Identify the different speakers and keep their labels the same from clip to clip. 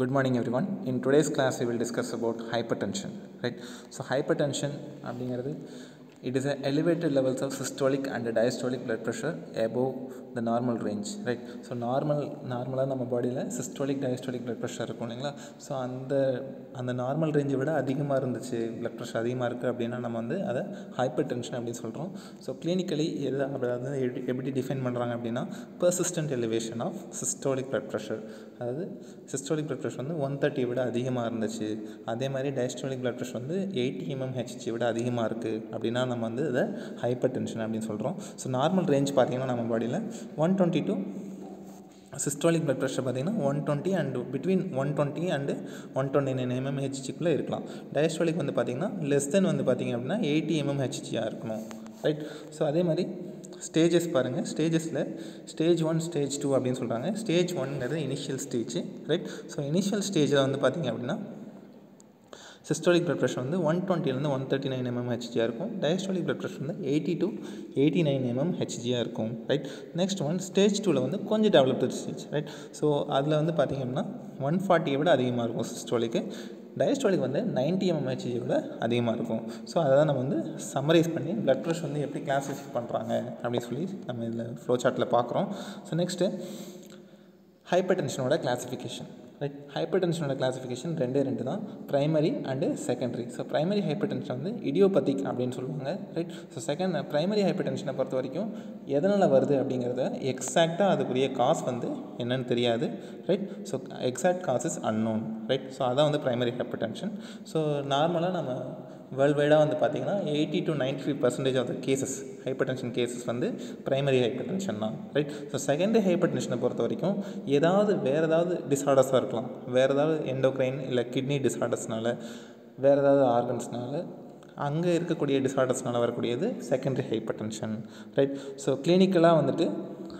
Speaker 1: good morning everyone in today's class we will discuss about hypertension right so hypertension it is an elevated levels of systolic and diastolic blood pressure above the normal right so normal நார்மலாக நம்ம பாடியில் systolic diastolic blood pressure இருக்கும் இல்லைங்களா so அந்த அந்த normal ரேஞ்சை விட அதிகமாக இருந்துச்சு பிளட் ப்ரெஷர் அதிகமாக இருக்குது அப்படின்னா நம்ம வந்து அதை ஹைப்பர் டென்ஷன் அப்படின்னு சொல்கிறோம் ஸோ கிளினிக்கலி எது அதாவது எப்படி டிஃபைன் பண்ணுறாங்க அப்படின்னா persistent elevation of systolic blood pressure அதாவது சிஸ்டோலிக் பிளட் ப்ரெஷர் வந்து ஒன் தேர்ட்டியை விட அதிகமாக இருந்துச்சு அதே மாதிரி டயஸ்டாலிக் பிளட் ப்ரெஷர் வந்து எயிட்டி எம்எம் ஹெச்சி விட அதிகமாக இருக்குது அப்படின்னா நம்ம வந்து இதை ஹைப்பர் டென்ஷன் அப்படின்னு சொல்கிறோம் ஸோ நார்மல் ரேஞ்ச் பார்த்திங்கன்னா நம்ம பாடியில் one twenty to systolic blood pressure பார்த்திங்கன்னா one twenty and between one twenty and one twenty nine ஹெச்சிக்குள்ளே இருக்கலாம் டயஸ்டாலிக் வந்து பார்த்திங்கன்னா லெஸ் தென் வந்து பார்த்திங்க அப்படின்னா எயிட்டி ஹெச்சியாக இருக்கணும் ரைட் ஸோ அதே மாதிரி ஸ்டேஜஸ் பாருங்கள் ஸ்டேஜஸில் ஸ்டேஜ் ஒன் ஸ்டேஜ் டூ அப்படின்னு சொல்கிறாங்க ஸ்டேஜ் ஒன்ங்கிறது initial stage right so initial ஸ்டேஜில் வந்து பார்த்திங்க அப்படின்னா சிஸ்டாலிக் ப்ளட் ப்ரெஷர் வந்து ஒன் டுவெண்ட்டிலேருந்து ஒன் தேர்ட்டி நைன் எம்எம் ஹெச்ஜியாக இருக்கும் டயஸ்டாலிக் ப்ளட் ப்ரெஷர் வந்து eighty to eighty nine MM ஹெச்ஜியாக இருக்கும் ரைட் நெக்ஸ்ட் ஒன் ஸ்டேஜ் டூவில் வந்து கொஞ்சம் டெவலப்டு ஸ்டேஜ் ரைட் ஸோ அதில் வந்து பார்த்திங்கன்னா ஒன் ஃபார்ட்டியை விட அதிகமாக இருக்கும் சிஸ்டாலிக்கு டயஸ்டாலிக் வந்து நைன்டி ஹெச்ஜி விட அதிகமாக இருக்கும் ஸோ அதை தான் நம்ம வந்து சம்மரைஸ் பண்ணி ப்ளட் ப்ரெஷர் வந்து எப்படி கிளாஸிஃபை பண்ணுறாங்க அப்படின்னு சொல்லி நம்ம இதில் ஃப்ளோ சார்ட்டில் பார்க்குறோம் ஸோ நெக்ஸ்ட்டு ஹைப்பர் டென்ஷனோட கிளாஸிஃபிகேஷன் லைக் ஹைப்பர் டென்ஷனோட கிளாஸிஃபிகேஷன் ரெண்டே ரெண்டு தான் primary and secondary so primary hypertension வந்து இடியோபதிக் அப்படின்னு சொல்லுவாங்க ரைட் ஸோ செகண்ட் ப்ரைமரி ஹைப்பர் டென்ஷனை பொறுத்த வரைக்கும் எதனால் வருது அப்படிங்கிறத எக்ஸாக்டாக அதுக்குரிய காஸ் வந்து என்னன்னு தெரியாது right so exact cause is unknown right so அதான் வந்து ப்ரைமரி ஹைப்பர் டென்ஷன் ஸோ நார்மலாக நம்ம வேர்ல்ட் வைடாக வந்து பார்த்தீங்கன்னா eighty to ninety five percentage of the cases hypertension cases வந்து ப்ரைமரி ஹைப்பர் டென்ஷன் தான் ரைட் ஸோ செகண்டரி ஹைப்பர் டென்ஷனை பொறுத்த வரைக்கும் ஏதாவது வேறு ஏதாவது டிஸார்டர்ஸாக இருக்கலாம் வேறு ஏதாவது எண்டோக்ரைன் இல்லை கிட்னி டிஸார்டர்ஸ்னால வேறு ஏதாவது ஆர்கன்ஸ்னால அங்கே இருக்கக்கூடிய டிஸார்டர்ஸ்னால் வரக்கூடியது secondary hypertension right so கிளினிக்கலாக வந்துட்டு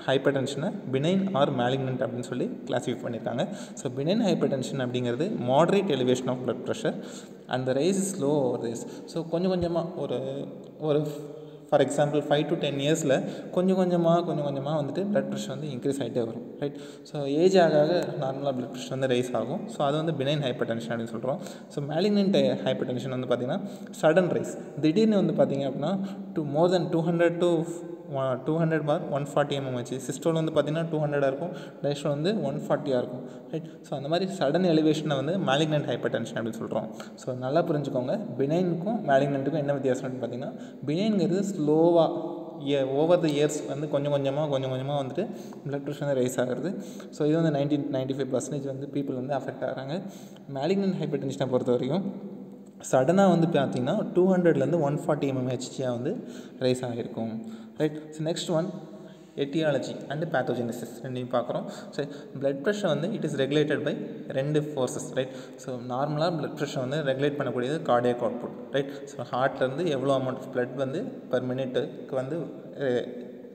Speaker 1: ஹைப்பர் டென்ஷனை பினைன் ஆர் மேலிக்னன்ட் அப்படின்னு சொல்லி கிளாஸிஃபை பண்ணியிருக்காங்க ஸோ பினைன் ஹைப்பர் டென்ஷன் அப்படிங்கிறது moderate elevation of blood pressure and the rise slow over rise so கொஞ்சம் கொஞ்சமாக ஒரு ஒரு for example five to ten இயர்ஸில் கொஞ்சம் கொஞ்சமாக கொஞ்சம் கொஞ்சமாக வந்துட்டு ப்ளட் ப்ரெஷர் வந்து இன்க்ரீஸ் ஆகிட்டே வரும் ரைட் ஸோ ஏஜ் ஆக ஆக நார்மலாக ப்ளட் ப்ரெஷர் வந்து ரைஸ் ஆகும் ஸோ அது வந்து பினைன் ஹைப்பர் டென்ஷன் அப்படின்னு சொல்கிறோம் ஸோ மேலினன்ட் ஹைப்பர் டென்ஷன் வந்து பார்த்திங்கன்னா சடன் ரைஸ் திடீர்னு வந்து பார்த்திங்க அப்படின்னா to more than two hundred to two hundred mark one forty mm வச்சு சிஸ்டோல் வந்து பார்த்திங்கன்னா டூ ஹண்ட்ரடாக இருக்கும் டைஸ்டோல் வந்து ஒன் ஃபார்ட்டியாக இருக்கும் ரைட் ஸோ அந்த மாதிரி சடன் எலிவேஷனை வந்து மேலிக்னன்ட் ஹைப்பர் டென்ஷன் அப்படின்னு சொல்கிறோம் ஸோ நல்லா புரிஞ்சுக்கோங்க பினைனுக்கும் மேலிக்னன்ட்டுக்கும் என்ன வித்தியாசம்னு பார்த்தீங்கன்னா பினைன்கிறது ஸ்லோவாக இயர் ஓவர் த இயர்ஸ் வந்து கொஞ்சம் கொஞ்சமாக கொஞ்சம் கொஞ்சமாக வந்துட்டு ப்ளட் ப்ரெஷர் வந்து ரைஸ் ஆகிறது ஸோ இது வந்து நைன்டி நைன்ட்டி ஃபைவ் பர்சன்டேஜ் வந்து பீப்புள் வந்து அஃபெக்ட் ஆகிறாங்க மேலிக்னன்ட் ஹைப்பர் டென்ஷனை பொறுத்த வரைக்கும் சடனாக வந்து பார்த்திங்கன்னா டூ ஹண்ட்ரட்லேருந்து ஒன் ஃபார்ட்டி எம்எம் வந்து ரைஸ் ஆகிருக்கும் right so next one எட்டியாலஜி and pathogenesis ரெண்டையும் பார்க்குறோம் ஸோ பிளட் ப்ரெஷர் வந்து இட் இஸ் ரெகுலேட்டட் பை ரெண்டு ஃபோர்ஸஸ் ரைட் ஸோ நார்மலாக பிளட் ப்ரெஷர் வந்து ரெகுலேட் பண்ணக்கூடியது கார்டியக் அவுட்புட் ரைட் ஸோ ஹார்ட்லேருந்து எவ்வளோ அமௌண்ட் ஆஃப் பிளட் வந்து பர் மினிட்டுக்கு வந்து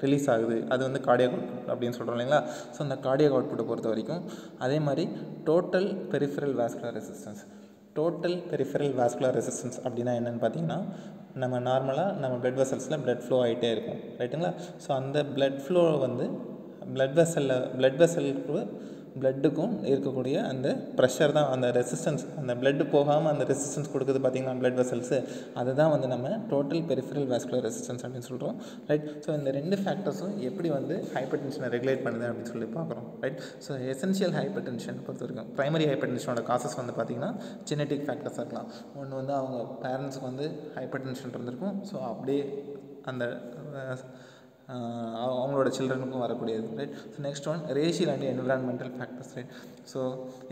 Speaker 1: ரிலீஸ் ஆகுது அது வந்து கார்டியக் அவுட்புட் அப்படின்னு சொல்கிறோம் இல்லைங்களா ஸோ அந்த கார்டியக் அவுட்புட்டை பொறுத்த வரைக்கும் அதே மாதிரி total peripheral vascular resistance total peripheral vascular resistance அப்படின்னா என்னென்னு பார்த்தீங்கன்னா நம்ம நார்மலாக நம்ம பிளட் வெசல்ஸில் பிளட் ஃப்ளோ ஆகிட்டே இருக்கும் ரைட்டுங்களா ஸோ அந்த பிளட் ஃப்ளோ வந்து பிளட் வெசலில் பிளட் வெசலுக்கு பிளட்டுக்கும் இருக்கக்கூடிய அந்த ப்ரெஷர் தான் அந்த ரெசிஸ்டன்ஸ் அந்த பிளட்டு போகாமல் அந்த ரெசிஸ்டன்ஸ் கொடுக்குது பார்த்திங்கன்னா பிளட் வெசல்ஸு அதுதான் வந்து நம்ம டோட்டல் பெரிஃபரல் வேஸ்குலர் ரெசிஸ்டன்ஸ் அப்படின்னு சொல்கிறோம் ரைட் ஸோ இந்த ரெண்டு ஃபேக்டர்ஸும் எப்படி வந்து ஹைப்பர் டென்ஷனை ரெகுலேட் பண்ணுது அப்படின்னு சொல்லி பார்க்குறோம் right so essential hypertension பொறுத்த வரைக்கும் ப்ரைமரி ஹைப்பர் டென்ஷனோட காசஸ் வந்து பார்த்திங்கன்னா ஜெனட்டிக் ஃபேக்டர்ஸாக இருக்கலாம் ஒன்று வந்து அவங்க பேரண்ட்ஸுக்கு வந்து ஹைப்பர் டென்ஷன் இருந்திருக்கும் ஸோ அப்படியே அந்த அவங்களோட சில்ட்ரனுக்கும் வரக்கூடியது right so next one racial and environmental factors right so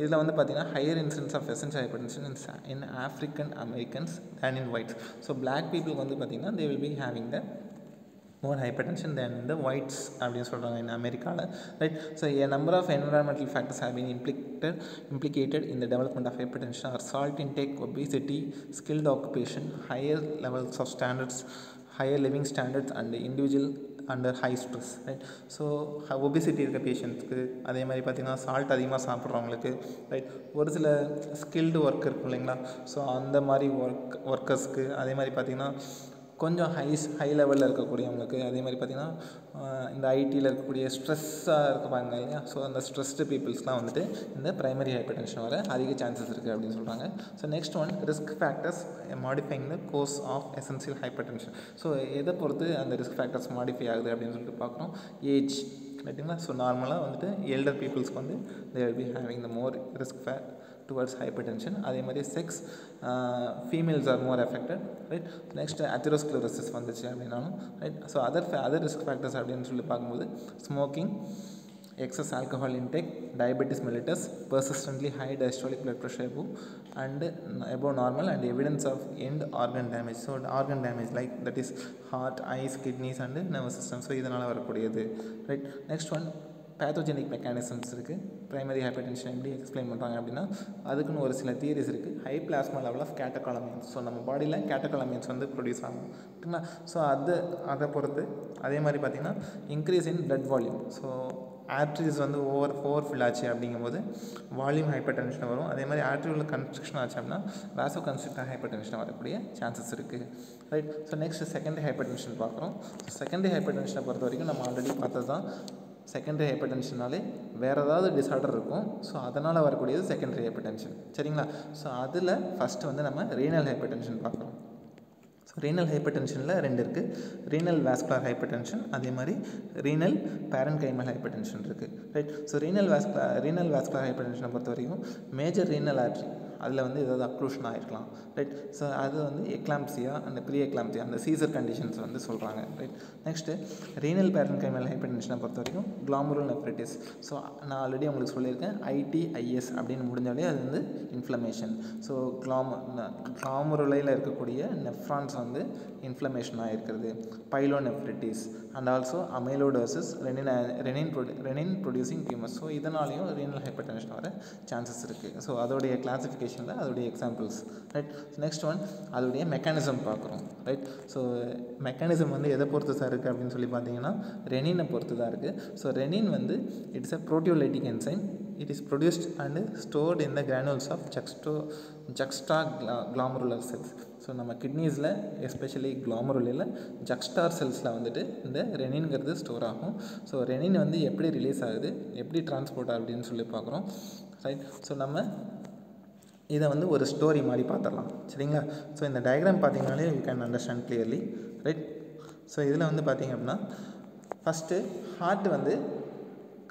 Speaker 1: இதில் வந்து பார்த்திங்கன்னா higher incidence of essence hypertension ins in African Americans and in whites so black பீப்புளுக்கு வந்து பார்த்திங்கன்னா they will be having the more hypertension than இந்த whites அப்படின்னு சொல்கிறாங்க இந்த அமெரிக்காவில் right so a number of environmental factors have been implicated implicated இந்த development of hypertension are salt intake obesity skilled occupation higher levels of standards higher living standards and individual under high stress right so obesity இருக்க பேஷண்ட்ஸ்க்கு அதே மாதிரி பார்த்திங்கன்னா salt அதிகமாக சாப்பிட்றவங்களுக்கு right ஒரு சில skilled work இருக்கும் இல்லைங்களா ஸோ அந்த மாதிரி ஒர்க் ஒர்க்கர்ஸ்க்கு அதே மாதிரி பார்த்திங்கன்னா கொஞ்சம் ஹைஸ் ஹை லெவலில் இருக்கக்கூடியவங்களுக்கு அதே மாதிரி பார்த்திங்கன்னா இந்த ஐடியில் இருக்கக்கூடிய ஸ்ட்ரெஸ்ஸாக இருப்பாங்க இல்லையா ஸோ அந்த ஸ்ட்ரெஸ்டு பீப்புள்ஸ்லாம் வந்துட்டு இந்த ப்ரைமரி ஹைப்பர் டென்ஷன் வர அதிக சான்சஸ் இருக்குது அப்படின்னு சொல்கிறாங்க so next one risk factors modifying the course of essential hypertension so எதை பொறுத்து அந்த ரிஸ்க் ஃபேக்டர்ஸ் மாடிஃபை ஆகுது அப்படின்னு சொல்லிட்டு பார்க்குறோம் ஏஜ் ரைட்டுங்களா ஸோ நார்மலாக வந்துட்டு எல்டர் பீப்புள்ஸ்க்கு வந்து there be having the more risk fa towards hypertension அதே is sex uh, females are more affected, right next atherosclerosis வந்துச்சு அப்படின்னாலும் So, other, other other risk factors smoking, excess alcohol intake, diabetes mellitus, persistently high diastolic blood pressure above and above normal and evidence of end organ damage. So, organ damage like that is heart, eyes, kidneys and nervous system. So, இதனால் வரக்குடியது. Right. Next one, pathogenic mechanisms இருக்குது primary hypertension எப்படி explain பண்ணுறாங்க அப்படின்னா அதுக்குன்னு ஒரு சில theories இருக்குது high plasma level of catecholamines so நம்ம பாடியில் கேட்டகாலமியன்ஸ் வந்து ப்ரொடியூஸ் ஆகும் ஓகேங்களா ஸோ அது அதை பொறுத்து அதே மாதிரி பார்த்திங்கன்னா increase in blood volume so arteries வந்து ஓவர் ஓவர் ஃபில் ஆச்சு அப்படிங்கும்போது வால்யூம் ஹைப்பர் டென்ஷன் வரும் அதே மாதிரி ஆர்ட்ரியில் கன்ஸ்ட்ரக்ஷன் ஆச்சு அப்படின்னா வேசோ கன்ஸ்ட்ரக்ஷன் ஹைப்பர் டென்ஷன் வரக்கூடிய சான்சஸ் இருக்குது right so next second hypertension பார்க்குறோம் செகண்ட் ஹைப்பர் டென்ஷனை பொறுத்த வரைக்கும் நம்ம ஆல்ரெடி பார்த்தது தான் செகண்டரி ஹைப்பர் டென்ஷன்னாலே வேறு ஏதாவது டிசார்டர் இருக்கும் ஸோ அதனால் வரக்கூடியது செகண்டரி ஹைப்பர்டென்ஷன் சரிங்களா ஸோ அதில் ஃபஸ்ட்டு வந்து நம்ம ரீனல் ஹைப்பர் டென்ஷன் பார்க்கலாம் ஸோ ரீனல் ஹைப்பர் டென்ஷனில் ரெண்டு இருக்குது ரீனல் வேஸ்குலர் ஹைப்பர் டென்ஷன் அதே மாதிரி ரீனல் பேரன்கைமல் ஹைப்பர் டென்ஷன் இருக்குது right so renal vascular renal vascular ஹைப்பர்டென்ஷனை பொறுத்த வரைக்கும் மேஜர் ரீனல் ஆர்ட்ரி அதில் வந்து ஏதாவது அக்ளூஷன் ஆகிருக்கலாம் ரைட் ஸோ அது வந்து எக்லாம்சியா அந்த ப்ரீ எக்லாம்சியா அந்த சீசர் கண்டிஷன்ஸ் வந்து சொல்கிறாங்க ரைட் நெக்ஸ்ட்டு ரீனல் பேரன் கைமல் ஹைப்பர்டென்ஷனை பொறுத்த வரைக்கும் க்ளாமுரல் நெஃப்ரிட்டிஸ் ஸோ நான் ஆல்ரெடி உங்களுக்கு சொல்லியிருக்கேன் ஐடிஐஎஸ் அப்படின்னு முடிஞ்சாலே அது வந்து இன்ஃப்ளமேஷன் ஸோ கிளாம் க்ளாமுரலையில் இருக்கக்கூடிய நெஃப்ரான்ஸ் வந்து இன்ஃப்ளமேஷன் ஆகிருக்கிறது pyelo pyelonephritis and also amyloidosis renin renin ப்ரொடி ரெனின் ப்ரொடியூசிங் டியூமர் ஸோ இதனாலையும் ரீனல் ஹைப்பர்டென்ஷன் வர சான்சஸ் இருக்குது ஸோ அதோடைய கிளாஸிஃபிகேஷன் கொஷின் அதோடைய எக்ஸாம்பிள்ஸ் ரைட் நெக்ஸ்ட் ஒன் அதோடைய மெக்கானிசம் பார்க்குறோம் ரைட் ஸோ மெக்கானிசம் வந்து எதை பொறுத்து சார் இருக்குது அப்படின்னு சொல்லி பார்த்தீங்கன்னா ரெனினை பொறுத்து தான் இருக்குது ஸோ ரெனின் வந்து it's a proteolytic enzyme it is produced and stored in the granules of juxta juxta glo glomerular cells so நம்ம கிட்னீஸில் எஸ்பெஷலி கிளாமருலில் ஜக்ஸ்டார் செல்ஸில் வந்துட்டு இந்த ரெனின்ங்கிறது ஸ்டோர் ஆகும் ஸோ ரெனின் வந்து எப்படி ரிலீஸ் ஆகுது எப்படி டிரான்ஸ்போர்ட் ஆகுதுன்னு சொல்லி பார்க்குறோம் ரைட் ஸோ நம்ம இதை வந்து ஒரு ஸ்டோரி மாதிரி பார்த்துடலாம் சரிங்களா ஸோ இந்த டயக்ராம் பார்த்தீங்கனாலே you can understand clearly right so இதில் வந்து பார்த்திங்க அப்படின்னா ஃபஸ்ட்டு ஹார்ட் வந்து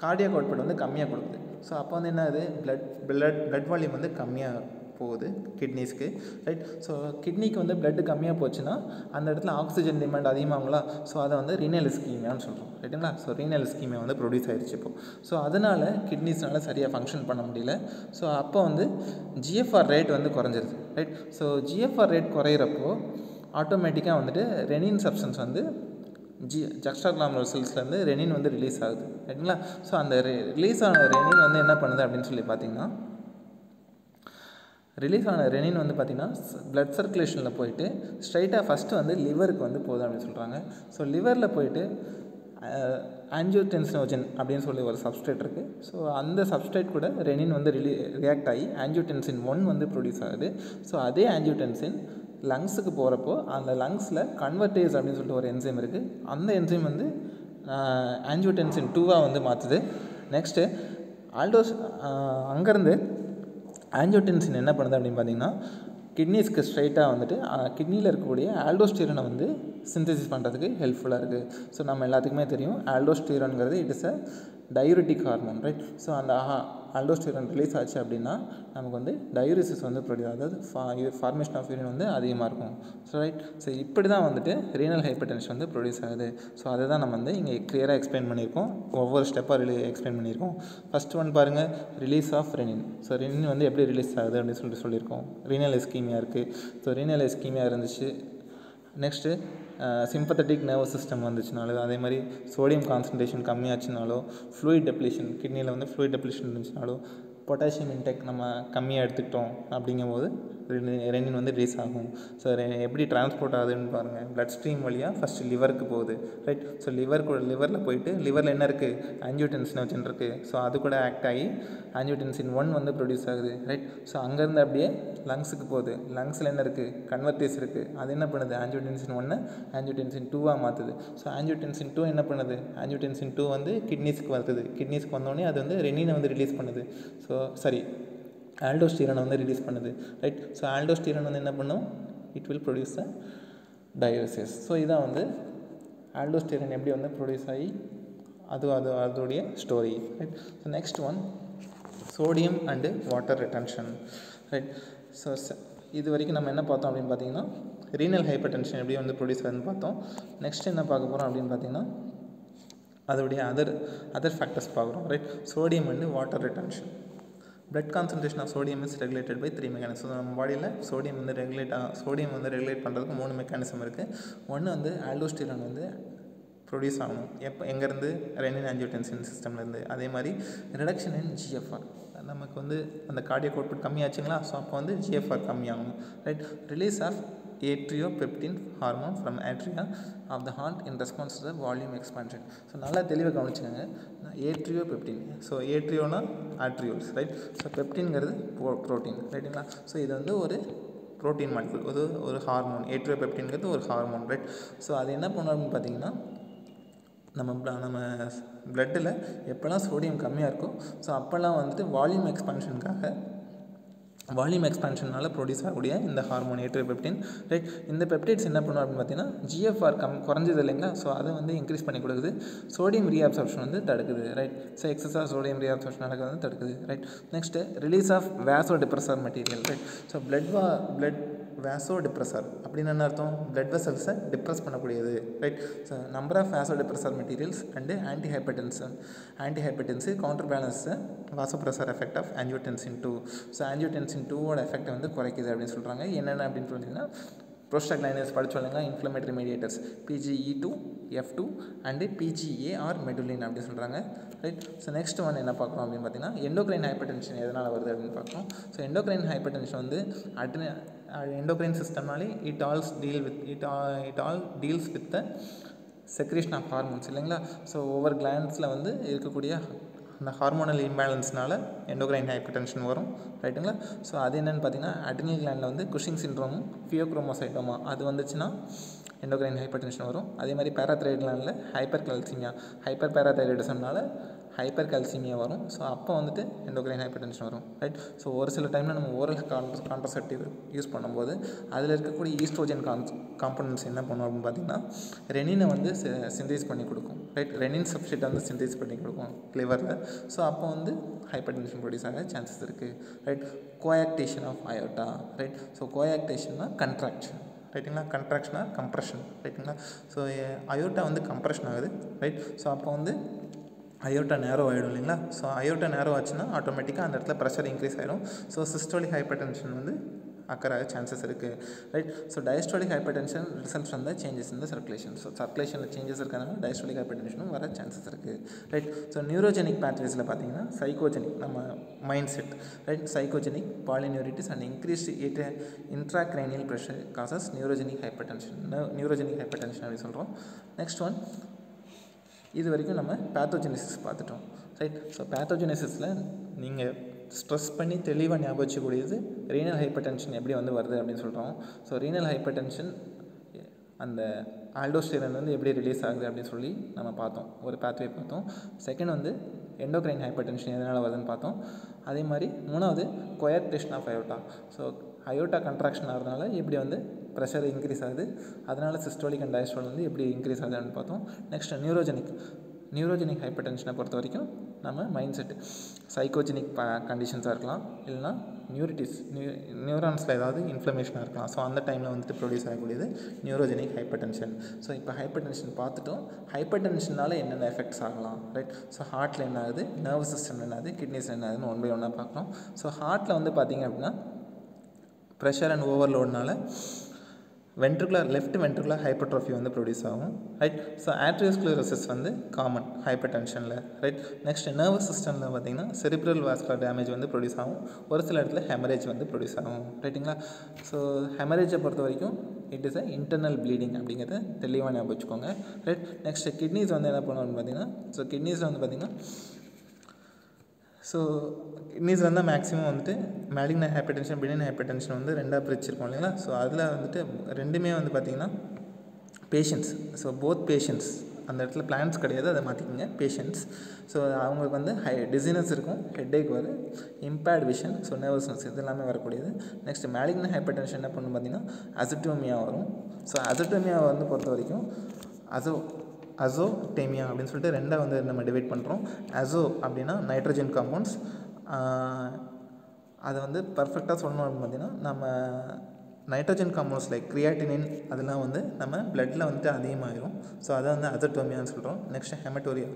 Speaker 1: கார்டியோ அவுட்புட் வந்து கம்மியாக கொடுக்குது ஸோ அப்போ வந்து என்ன ஆகுது ப்ளட் ப்ளட் ப்ளட் வால்யூம் வந்து கம்மியாக போகுது கிட்னிஸ்க்கு ரைட் ஸோ கிட்னிக்கு வந்து பிளட்டு கம்மியாக போச்சுன்னா அந்த இடத்துல ஆக்சிஜன் டிமாண்ட் அதிகமாகுங்களா ஸோ அதை வந்து ரீனல் ஸ்கீமியான்னு சொல்கிறோம் ரைட்டுங்களா ஸோ ரீனல் ஸ்கீமியை வந்து ப்ரொடியூஸ் ஆகிடுச்சு இப்போ ஸோ அதனால் கிட்னிஸ்னால சரியாக ஃபங்க்ஷன் பண்ண முடியல ஸோ அப்போ வந்து ஜிஎஃப்ஆர் ரேட் வந்து குறைஞ்சிருது ரைட் ஸோ ஜிஎஃப்ஆர் ரேட் குறையிறப்போ ஆட்டோமேட்டிக்காக வந்துட்டு ரெனின் சப்ஸ்டன்ஸ் வந்து ஜி ஜக்ஸ்டாக்லாமல் செல்ஸ்லேருந்து ரெனின் வந்து ரிலீஸ் ஆகுது ரைட்டுங்களா ஸோ அந்த ரிலீஸ் ஆன ரெனின் வந்து என்ன பண்ணுது அப்படின்னு சொல்லி பார்த்தீங்கன்னா ரிலீஸ் ஆன ரெனின் வந்து பார்த்திங்கன்னா பிளட் சர்க்குலேஷனில் போயிட்டு ஸ்ட்ரைட்டாக ஃபஸ்ட்டு வந்து லிவருக்கு வந்து போதும் அப்படின்னு சொல்கிறாங்க ஸோ லிவரில் போயிட்டு ஆன்ஜியோடென்சினோஜன் அப்படின்னு சொல்லி ஒரு சப்ஸ்டேட் இருக்குது ஸோ அந்த சப்ஸ்டேட் கூட ரெனின் வந்து ரிலீ ரியாக்ட் ஆகி ஆன்ஜியோடென்சின் ஒன் வந்து ப்ரொடியூஸ் ஆகுது ஸோ அதே ஆன்ஜியோடென்சின் லங்ஸுக்கு போகிறப்போ அந்த லங்ஸில் கன்வெர்டேஸ் அப்படின்னு சொல்லிட்டு ஒரு என்சைம் இருக்குது அந்த என்சைம் வந்து ஆன்ஜியோடென்சின் டூவாக வந்து மாற்றுது நெக்ஸ்ட்டு ஆல்டோஸ் அங்கேருந்து ஆன்ஜியோடென்சின் என்ன பண்ணுது அப்படின்னு பார்த்தீங்கன்னா கிட்னிஸ்க்கு ஸ்ட்ரெயிட்டாக வந்துட்டு கிட்னியில் இருக்கக்கூடிய ஆல்டோஸ்டீரனை வந்து சிந்தசிஸ் பண்ணுறதுக்கு ஹெல்ப்ஃபுல்லாக இருக்குது ஸோ நம்ம எல்லாத்துக்குமே தெரியும் ஆல்டோஸ்டீரோன்கிறது it is a diuretic hormone right so அந்த ஆஹா ஆல்டோஸ்டீரோன் ரிலீஸ் ஆச்சு அப்படின்னா நமக்கு வந்து டயூரிசிஸ் வந்து ப்ரொடியூஸ் அதாவது ஃபா ஃபார்மேஷன் ஆஃப் யூரின் வந்து அதிகமாக இருக்கும் ஸோ ரைட் ஸோ இப்படி தான் வந்துட்டு ரீனல் ஹைப்பர்டென்ஷன் வந்து ப்ரொடியூஸ் ஆகுது ஸோ அதை தான் நம்ம வந்து இங்கே கிளியராக எக்ஸ்பிளைன் பண்ணியிருக்கோம் ஒவ்வொரு ஸ்டெப்பாக ரிலீ எக்ஸ்பிளைன் பண்ணியிருக்கோம் ஃபஸ்ட் ஒன் பாருங்கள் release of renin so renin வந்து எப்படி ரிலீஸ் ஆகுது அப்படின்னு சொல்லிட்டு சொல்லியிருக்கோம் ரீனல் எஸ்கீமியா இருக்குது ஸோ ரீனல் எஸ்கீமியா இருந்துச்சு நெக்ஸ்ட்டு சிம்பத்தட்டிக் நர்வஸ் சிஸ்டம் வந்துச்சுனாலோ அதே மாதிரி சோடியம் கான்சன்ட்ரேஷன் கம்மியாச்சுனாலோ ஃப்ளூயிட் டெப்ளிஷன் கிட்னியில் வந்து ஃப்ளூயிட் டெப்ளிஷன் இருந்துச்சுனாலோ பொட்டாசியம் இன்டெக் நம்ம கம்மியாக எடுத்துக்கிட்டோம் அப்படிங்கும்போது ரெனின் வந்து ரிலீஸ் ஆகும் ஸோ எப்படி டிரான்ஸ்போர்ட் ஆகுதுன்னு பாருங்கள் பிளட் ஸ்ட்ரீம் வழியாக ஃபஸ்ட்டு லிவருக்கு போகுது ரைட் ஸோ லிவர் கூட லிவரில் போயிட்டு லிவரில் என்ன இருக்குது ஆன்ஜியோடென்சின் வச்சுருக்கு ஸோ அது கூட ஆக்ட் ஆகி ஆன்ஜியோடென்சின் ஒன் வந்து ப்ரொடியூஸ் ஆகுது ரைட் ஸோ அங்கேருந்து அப்படியே லங்ஸுக்கு போகுது லங்ஸில் என்ன இருக்குது கன்வர்டேஸ் இருக்குது அது என்ன பண்ணுது ஆன்ஜியோடென்சின் ஒன்று ஆன்ஜியோடென்சின் டூவாக மாற்றுது ஸோ ஆன்ஜியோடென்சின் டூ என்ன பண்ணுது ஆன்ஜியோடென்சின் டூ வந்து கிட்னிஸ்க்கு வருது கிட்னிஸ்க்கு வந்தோடனே அது வந்து ரெனினை வந்து ரிலீஸ் பண்ணுது ஸோ சாரி ஆல்டோஸ்டீரனை வந்து ரிலீஸ் பண்ணுது ரைட் ஸோ ஆல்டோஸ்டீரன் வந்து என்ன பண்ணும் it will produce a diuresis so இதான் வந்து ஆல்டோஸ்டீரன் எப்படி வந்து ப்ரொடியூஸ் ஆகி அது அது அதோடைய story right so next one sodium and water retention right so இது வரைக்கும் நம்ம என்ன பார்த்தோம் அப்படின்னு பார்த்தீங்கன்னா ரீனல் ஹைப்பர் டென்ஷன் எப்படி வந்து ப்ரொடியூஸ் ஆகுதுன்னு பார்த்தோம் நெக்ஸ்ட் என்ன பார்க்க போகிறோம் அப்படின்னு பார்த்தீங்கன்னா அதோடைய அதர் அதர் ஃபேக்டர்ஸ் பார்க்குறோம் right sodium and water retention blood concentration of sodium is regulated by three mechanism நம்ம பாடியில் சோடியம் வந்து ரெகுலேட் சோடியம் வந்து ரெகுலேட் பண்ணுறதுக்கு மூணு மெக்கானிசம் இருக்குது ஒன்று வந்து ஆல்டோஸ்டிரான் வந்து ப்ரொடியூஸ் ஆகணும் எப்போ எங்கேருந்து ரெனின் ஆன்ஜியோடென்சின் சிஸ்டம்லேருந்து அதே மாதிரி ரிடக்ஷன் இன் ஜிஎஃப்ஆர் நமக்கு வந்து அந்த கார்டியோ அவுட்புட் கம்மியாச்சுங்களா ஸோ அப்போ வந்து ஜிஎஃப்ஆர் கம்மியாகணும் right release of atriopeptin hormone from atria of the heart in response to the volume expansion so நல்லா தெளிவாக கவனிச்சுக்கோங்க ஏட்ரியோ பெப்டின் ஸோ ஏட்ரியோனா ஆட்ரியோல்ஸ் ரைட் ஸோ பெப்டின்ங்கிறது ப்ரோ ப்ரோட்டீன் ரைட்டுங்களா ஸோ இது வந்து ஒரு ப்ரோட்டீன் மாலிகுல் ஒரு ஒரு ஹார்மோன் ஏட்ரியோ பெப்டின்ங்கிறது ஒரு ஹார்மோன் ரைட் ஸோ அது என்ன பண்ணும் பார்த்தீங்கன்னா நம்ம நம்ம ப்ளட்டில் எப்போல்லாம் சோடியம் கம்மியாக இருக்கோ ஸோ அப்போல்லாம் வந்துட்டு வால்யூம் எக்ஸ்பான்ஷனுக்காக வால்யூம் எக்ஸ்பேன்ஷனால் ப்ரொடியூஸ் ஆகக்கூடிய இந்த ஹார்மோன் ஏற்று பெப்டின் ரைட் இந்த பெப்டைட்ஸ் என்ன பண்ணுவோம் அப்படின்னு பார்த்தீங்கன்னா ஜிஎஃப்ஆர் கம் குறைஞ்சது இல்லைங்களா ஸோ அதை வந்து இன்க்ரீஸ் பண்ணி கொடுக்குது சோடியம் ரீஆப்சாப்ஷன் வந்து தடுக்குது ரைட் ஸோ எக்ஸஸாக சோடியம் ரீஆப்சாப்ஷன் நடக்கிறது வந்து தடுக்குது right next release of vasodepressor material right so blood வா பிளட் வேசோ டிப்ரெசர் அப்படின்னு என்ன அர்த்தம் பிளட் வெசல்ஸை டிப்ரெஸ் பண்ணக்கூடியது right so number of vasodepressor materials and anti hypertension anti hypertensive counter வாசோ pressure effect of angiotensin two so angiotensin டூவோட effect வந்து குறைக்குது அப்படின்னு சொல்கிறாங்க என்னென்ன அப்படின்னு சொல்லிங்கன்னா ப்ரோஸ்டாக்ளைனஸ் படிச்சோல்லுங்க inflammatory mediators PGE two F two and PGA R medullin அப்படின்னு சொல்கிறாங்க ரைட் ஸோ நெக்ஸ்ட் ஒன் என்ன பார்க்கணும் அப்படின்னு பார்த்தீங்கன்னா எண்டோக்ரைன் ஹைப்பர் டென்ஷன் எதனால் வருது அப்படின்னு பார்க்கணும் ஸோ எண்டோக்ரைன் ஹைப்பர் டென்ஷன் வந்து அட்ரி endocrine சிஸ்டம்னாலே it also deal with it it it all deals with the secretion of hormones இல்லைங்களா ஸோ ஒவ்வொரு கிளான்ஸில் வந்து இருக்கக்கூடிய அந்த ஹார்மோனல் இம்பேலன்ஸ்னால எண்டோக்ரைன் டென்ஷன் வரும் ரைட்டுங்களா ஸோ அது என்னென்னு பார்த்தீங்கன்னா அட்ரினல் கிளாண்டில் வந்து குஷிங் சின்ரோமும் ஃபியோக்ரோமோசைட்டோமா அது வந்துச்சுன்னா எண்டோக்ரைன் ஹைப்பர் டென்ஷன் வரும் அதே மாதிரி பேராத்ரைட் கிளாண்டில் ஹைப்பர் கல்சிமியா ஹைப்பர் பேராத்ரைடிசம்னால ஹைப்பர் கல்சிமியா வரும் ஸோ அப்போ வந்துட்டு எண்டோக்ரைன் ஹைப்பர் டென்ஷன் வரும் ரைட் ஸோ ஒரு சில டைமில் நம்ம ஓரல் கான் கான்ட்ரசெப்டிவ் யூஸ் பண்ணும்போது அதில் இருக்கக்கூடிய ஈஸ்ட்ரோஜன் கான் காம்பனன்ட்ஸ் என்ன பண்ணுவோம் அப்படின்னு பார்த்தீங்கன்னா ரெனினை வந்து சிந்தைஸ் பண்ணி கொடுக்கும் ரைட் ரெனின் சப்ஸ்டேட் வந்து சிந்தைஸ் பண்ணி கொடுக்கும் லிவரில் ஸோ அப்போ வந்து ஹைப்பர் டென்ஷன் ப்ரொடியூஸ் ஆக சான்சஸ் இருக்குது right coarctation of aorta right so கோஆக்டேஷன்னா கன்ட்ராக்ஷன் ரைட்டுங்களா கன்ட்ராக்ஷனாக கம்ப்ரெஷன் ரைட்டுங்களா ஸோ அயோட்டா வந்து கம்ப்ரெஷன் ஆகுது ரைட் ஸோ அப்போ வந்து அயோட்டா நேரோ ஆகிடும் இல்லைங்களா ஸோ அயோட்டா நேரோ ஆச்சுன்னா ஆட்டோமேட்டிக்காக அந்த இடத்துல ப்ரெஷர் இன்க்ரீஸ் ஆகிடும் ஸோ சிஸ்டோலிக் ஹைப்பர் டென்ஷன் வந்து அக்கறாக சான்சஸ் இருக்குது right so diastolic hypertension result from the changes இந்த சர்க்குலேஷன் ஸோ சர்க்குலேஷனில் சேஞ்சஸ் இருக்கிறனால டயஸ்டோலிக் ஹைப்பர் டென்ஷனும் வர சான்சஸ் இருக்குது ரைட் ஸோ நியூரோஜெனிக் பேத்வேஸில் பார்த்தீங்கன்னா சைக்கோஜெனிக் நம்ம mind set right psychogenic polyneuritis and increase it intracranial pressure causes neurogenic hypertension neurogenic hypertension அப்படின்னு சொல்கிறோம் நெக்ஸ்ட் ஒன் இது வரைக்கும் நம்ம பேத்தோஜெனிசிஸ் பார்த்துட்டோம் ரைட் ஸோ பேத்தோஜெனிசிஸில் நீங்கள் ஸ்ட்ரெஸ் பண்ணி தெளிவாக ஞாபகம் வச்சுக்கூடியது ரீனல் ஹைப்பர் டென்ஷன் எப்படி வந்து வருது அப்படின்னு சொல்கிறோம் ஸோ ரீனல் ஹைப்பர் டென்ஷன் அந்த ஆல்டோஸ்டேரன் வந்து எப்படி ரிலீஸ் ஆகுது அப்படின்னு சொல்லி நம்ம பார்த்தோம் ஒரு பேத்வே பார்த்தோம் செகண்ட் வந்து எண்டோக்ரைன் ஹைப்பர் டென்ஷன் எதனால் வருதுன்னு பார்த்தோம் அதே மாதிரி மூணாவது கொயர் டிஷ்னா of aorta so aorta contraction ஆகிறதுனால எப்படி வந்து ப்ரெஷர் இன்க்ரீஸ் ஆகுது அதனால் சிஸ்டோலிக் அண்ட் டயஸ்டோல் வந்து எப்படி இன்க்ரீஸ் ஆகுதுன்னு பார்த்தோம் நெக்ஸ்ட் நியூரோஜெனிக் நியூரோஜெனிக் ஹைப்பர் டென்ஷனை பொறுத்த வரைக்கும் நம்ம மைண்ட் செட் சைக்கோஜெனிக் ப கண்டிஷன்ஸாக இருக்கலாம் இல்லைனா நியூரிட்டிஸ் நியூ நியூரான்ஸில் ஏதாவது இன்ஃப்ளமேஷனாக இருக்கலாம் ஸோ அந்த டைமில் வந்துட்டு ப்ரொடியூஸ் ஆகக்கூடியது நியூரோஜெனிக் ஹைப்பர் டென்ஷன் ஸோ இப்போ ஹைப்பர் டென்ஷன் பார்த்துட்டோம் ஹைப்பர் டென்ஷனால் என்னென்ன எஃபெக்ட்ஸ் ஆகலாம் ரைட் ஸோ ஹார்ட்டில் என்ன ஆகுது நர்வஸ் சிஸ்டம் என்ன ஆகுது கிட்னிஸில் என்ன ஆகுதுன்னு ஒன் பை ஒன்னாக பார்க்குறோம் ஸோ ஹார்ட்டில் வந்து பார்த்திங்க அப்படின்னா ப்ரெஷர் அண்ட் ஓவர்லோட்னால வென்ட்ரிகுலர் லெஃப்ட் வென்ட்ரிகுலர் ஹைப்பர்ட்ரோஃபி வந்து ப்ரொடியூஸ் ஆகும் ரைட் ஸோ ஆட்ரியோஸ்க்ளோரோசிஸ் வந்து காமன் ஹைப்பர் டென்ஷனில் ரைட் நெக்ஸ்ட் நர்வஸ் சிஸ்டமில் பார்த்திங்கன்னா செரிப்ரல் வாஸ்குலர் டேமேஜ் வந்து ப்ரொடியூஸ் ஆகும் ஒரு சில இடத்துல ஹெமரேஜ் வந்து ப்ரொடியூஸ் ஆகும் ரைட்டுங்களா ஸோ ஹெமரேஜை பொறுத்த வரைக்கும் it is a internal bleeding அப்படிங்கிறத தெளிவாக ஞாபகம் வச்சுக்கோங்க ரைட் நெக்ஸ்ட் கிட்னிஸ் வந்து என்ன பண்ணுவோம்னு பார்த்தீங்கன்னா ஸோ கிட்னிஸில் வந்து பார்த்திங்கன்னா ஸோ கிட்னிஸில் இருந்தால் மேக்ஸிமம் வந்துட்டு malignant hypertension பிடின் hypertension வந்து ரெண்டாக பிரிச்சிருக்கோம் இல்லைங்களா ஸோ அதில் வந்துட்டு ரெண்டுமே வந்து பார்த்திங்கன்னா பேஷன்ஸ் ஸோ போத் பேஷன்ஸ் அந்த இடத்துல பிளான்ஸ் கிடையாது அதை மாற்றிக்கிங்க பேஷன்ஸ் ஸோ அவங்களுக்கு வந்து ஹை டிசீனஸ் இருக்கும் ஹெட்டேக் வரும் இம்பேர்ட் விஷன் ஸோ நர்வஸ்னஸ் இது எல்லாமே வரக்கூடியது நெக்ஸ்ட் மேலிக்ன ஹைப்பர் டென்ஷன் என்ன பண்ணணும் பார்த்திங்கன்னா அசிட்டோமியா வரும் ஸோ அசிட்டோமியா வந்து பொறுத்த வரைக்கும் அசோ அசோ டேமியா அப்படின்னு சொல்லிட்டு ரெண்டாக வந்து நம்ம டிவைட் பண்ணுறோம் அசோ அப்படின்னா நைட்ரஜன் காம்பவுண்ட்ஸ் அதை வந்து பர்ஃபெக்டாக சொல்லணும் அப்படின்னு பார்த்தீங்கன்னா நம்ம நைட்ரஜன் காம்பவுண்ட்ஸ் லைக் கிரியாட்டினின் அதெல்லாம் வந்து நம்ம பிளட்டில் வந்துட்டு அதிகமாகிடும் ஸோ அதை வந்து டோமியான்னு சொல்கிறோம் நெக்ஸ்ட் ஹெமட்டோரியா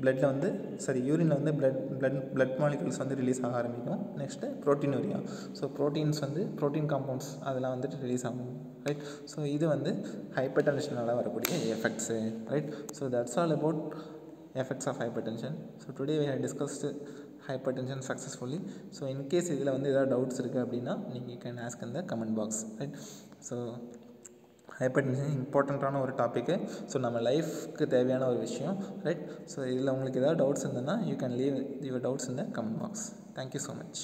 Speaker 1: பிளட்டில் வந்து சாரி யூரினில் வந்து பிளட் பிளட் பிளட் மாலிகுல்ஸ் வந்து ரிலீஸ் ஆக ஆரம்பிக்கும் நெக்ஸ்ட்டு ப்ரோட்டீன் வரையும் ஸோ ப்ரோட்டீன்ஸ் வந்து ப்ரோட்டீன் காம்பவுண்ட்ஸ் அதெல்லாம் வந்துட்டு ரிலீஸ் ஆகும் ரைட் ஸோ இது வந்து ஹைப்பர் டென்ஷனால் வரக்கூடிய effects right so that's all about effects of hypertension so today we have discussed hypertension successfully so in case இதில் வந்து ஏதாவது டவுட்ஸ் இருக்குது அப்படின்னா நீங்கள் கேன் ஆஸ்க் இந்த comment box right so hypertension இம்பார்ட்டண்ட்டான ஒரு டாப்பிக்கு ஸோ நம்ம லைஃப்க்கு தேவையான ஒரு விஷயம் ரைட் ஸோ இதில் உங்களுக்கு ஏதாவது டவுட்ஸ் இருந்ததுன்னா you can leave your doubts இந்த comment box thank you so much